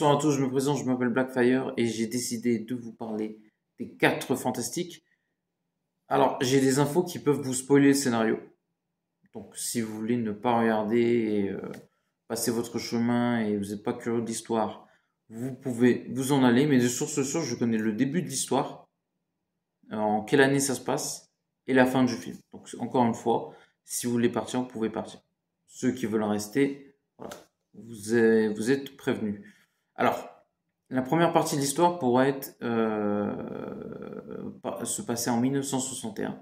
Bonjour à tous, je me présente, je m'appelle Blackfire et j'ai décidé de vous parler des 4 fantastiques. Alors, j'ai des infos qui peuvent vous spoiler le scénario. Donc, si vous voulez ne pas regarder et euh, passer votre chemin et vous n'êtes pas curieux de l'histoire, vous pouvez vous en aller. Mais de source sûre, je connais le début de l'histoire, euh, en quelle année ça se passe et la fin du film. Donc, encore une fois, si vous voulez partir, vous pouvez partir. Ceux qui veulent en rester, voilà, vous êtes prévenus. Alors, la première partie de l'histoire pourrait euh, se passer en 1961,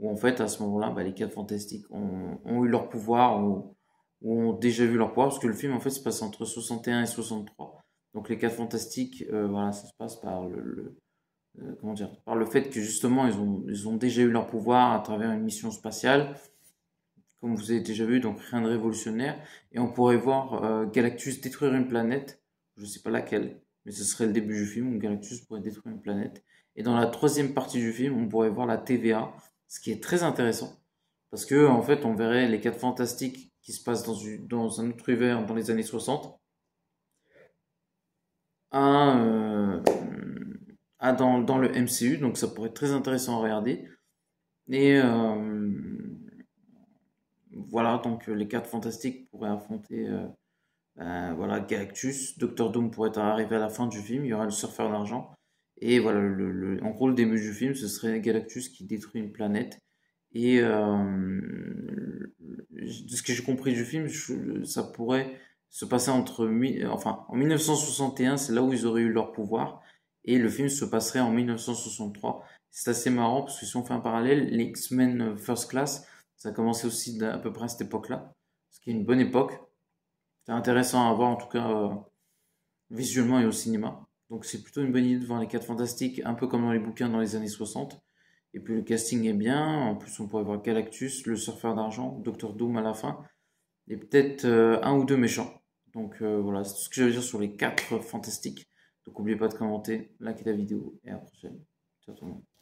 où en fait à ce moment-là, bah, les quatre fantastiques ont, eu leur pouvoir, ou ont déjà vu leur pouvoir, parce que le film en fait se passe entre 61 et 63. Donc les quatre fantastiques, euh, voilà, ça se passe par le, euh, comment dire, par le fait que justement ils ont, ils ont déjà eu leur pouvoir à travers une mission spatiale, comme vous avez déjà vu, donc rien de révolutionnaire, et on pourrait voir Galactus détruire une planète je sais pas laquelle, mais ce serait le début du film où Galactus pourrait détruire une planète. Et dans la troisième partie du film, on pourrait voir la TVA, ce qui est très intéressant, parce que en fait, on verrait les quatre fantastiques qui se passent dans, un autre univers dans les années 60. Un, euh, dans, dans, le MCU, donc ça pourrait être très intéressant à regarder. Et euh, voilà, donc les quatre fantastiques pourraient affronter euh, euh, voilà, Galactus, Doctor Doom pourrait arriver à la fin du film, il y aura le surfeur d'argent. Et voilà, le, en gros, le début du film, ce serait Galactus qui détruit une planète. Et euh, de ce que j'ai compris du film, ça pourrait se passer entre. Enfin, en 1961, c'est là où ils auraient eu leur pouvoir. Et le film se passerait en 1963. C'est assez marrant parce que si on fait un parallèle, les X-Men First Class, ça a commencé aussi à peu près à cette époque-là. Ce qui est une bonne époque c'est intéressant à voir en tout cas euh, visuellement et au cinéma. Donc c'est plutôt une bonne idée de voir les 4 fantastiques, un peu comme dans les bouquins dans les années 60. Et puis le casting est bien, en plus on pourrait voir Galactus, le surfeur d'argent, Doctor Doom à la fin, et peut-être euh, un ou deux méchants. Donc euh, voilà, c'est ce que j'avais dire sur les 4 fantastiques. Donc n'oubliez pas de commenter, liker la vidéo et à la prochaine. Ciao tout le monde.